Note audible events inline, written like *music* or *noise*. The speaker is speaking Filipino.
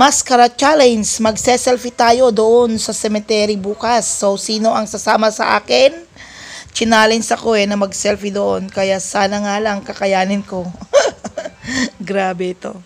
Mascara Challenge. Magse-selfie tayo doon sa cemetery bukas. So, sino ang sasama sa akin? Challenge ako eh na mag-selfie doon. Kaya sana nga lang kakayanin ko. *laughs* Grabe ito.